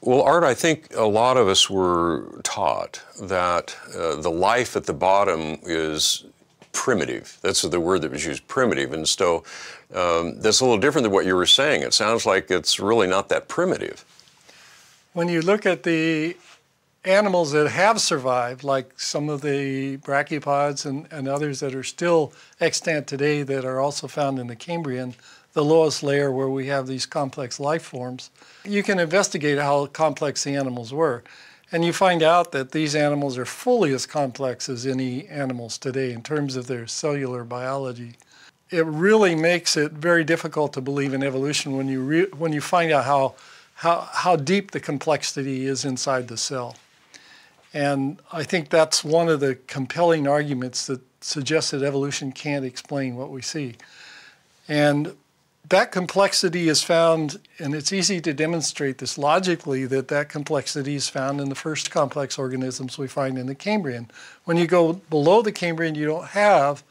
Well, Art, I think a lot of us were taught that uh, the life at the bottom is primitive. That's the word that was used, primitive. And so um, that's a little different than what you were saying. It sounds like it's really not that primitive. When you look at the animals that have survived, like some of the brachiopods and, and others that are still extant today that are also found in the Cambrian, the lowest layer where we have these complex life forms, you can investigate how complex the animals were. And you find out that these animals are fully as complex as any animals today in terms of their cellular biology. It really makes it very difficult to believe in evolution when you, when you find out how, how, how deep the complexity is inside the cell. And I think that's one of the compelling arguments that suggests that evolution can't explain what we see. And that complexity is found, and it's easy to demonstrate this logically, that that complexity is found in the first complex organisms we find in the Cambrian. When you go below the Cambrian, you don't have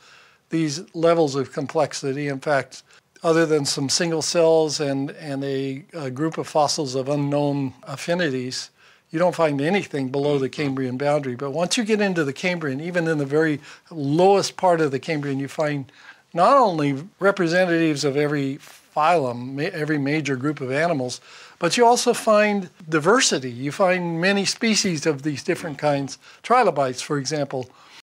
these levels of complexity. In fact, other than some single cells and, and a, a group of fossils of unknown affinities, you don't find anything below the Cambrian boundary. But once you get into the Cambrian, even in the very lowest part of the Cambrian, you find not only representatives of every phylum, every major group of animals, but you also find diversity. You find many species of these different kinds. Trilobites, for example,